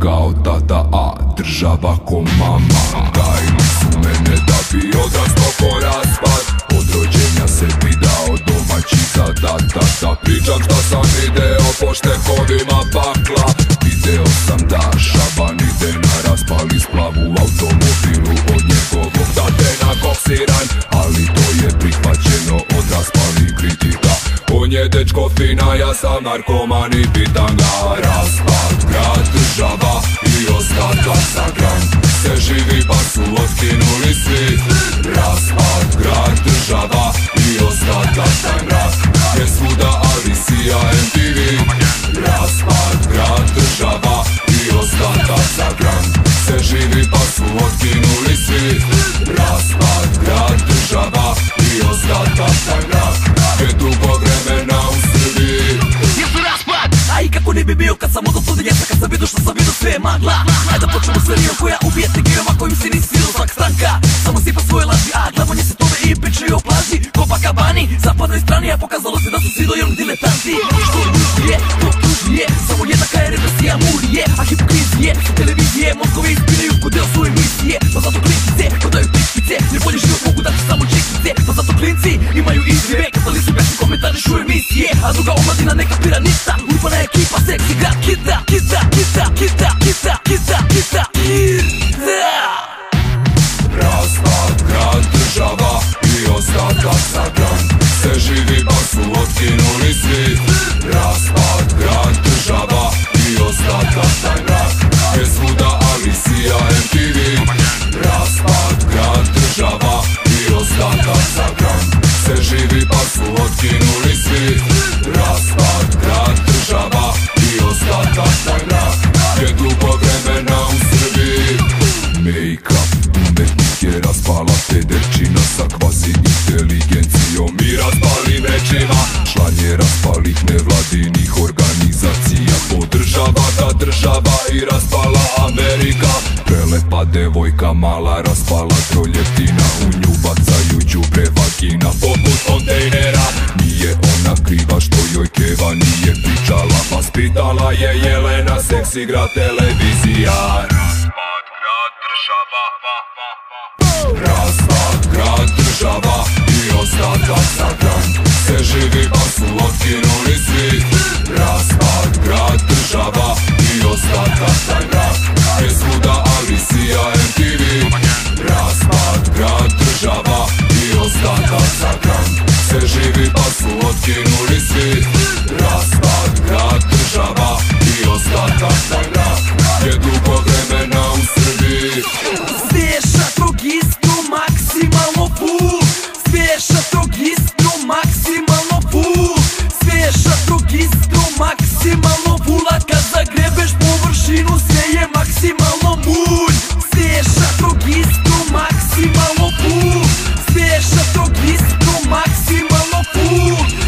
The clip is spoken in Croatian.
kao tata A država ko mama. Gajili su mene da bi odrasto po raspad. Od rođenja sebi dao domaći zadatak. Pričam šta sam video po štekovima pakla Video sam da šaban ide na raspali splav u automobilu. Od njegovog tate na koksiran Ali to je prihvaćeno od raspali kritika. On je dečko fina, ja sam narkoman i pitan ga i gran Se živi pa su otkinuli svi. Raspad, grad, država i ostatak mrak Je svuda ali sija MTV Raspad, grad, država i ostatak gran Se živi pa su otkinuli svi zla Ajde počnemo sve serijom koja ubije te ako kojim si nisi svidio svak stanka. Samo sipa svoje laži, a glavanje se tome i pričaju o plaži. Kopa kabani, zapadnoj strani, a pokazalo se da su svi dojemni diletanti Što je, to tužnije, samo jedna kaj represija murije A hipokrizije, televizije, mozgovi ispiraju kudeo svoje misije. Pa zato klinice, prodaju pišpice, jer bolje život mogu dati samo čekice. Pa zato klinci imaju izjeve, kazali su besni komentari šu emisije. A druga omladina neka kapira urbana ekipa, seksi grad, kita, kita, kita, kita, kita Raspad, grad, država i ostatak za gran Se živi pa su otkinuli svi Raspad, grad, država i ostatak za mrak Je svuda ali sija MTV Raspad, grad, država i ostatak za gran Se živi pa su otkinuli nevladinih organizacija Podržava ta država i raspala Amerika. Prelepa devojka mala raspala troljetina. U nju đubre vagina poput kontejnera. Nije ona kriva što joj keva nije pričala Pa spitala je Jelena seksi igra televizija. Raspad grad država Raspad grad država i ostatak za Vrata za gram se živi pa su otkinuli svi Raspad, grad, država i ostatak za grad Je dugo vremena u Srbiji Sveša tog istu maksimalno full Sveša tog istu maksimalno full Sveša tog istu maksimalno full A kad zagrebeš površinu sve je maksimalno mulj Sveša tog istu maksimalno pul Deixa tudo isso no máximo é loucura.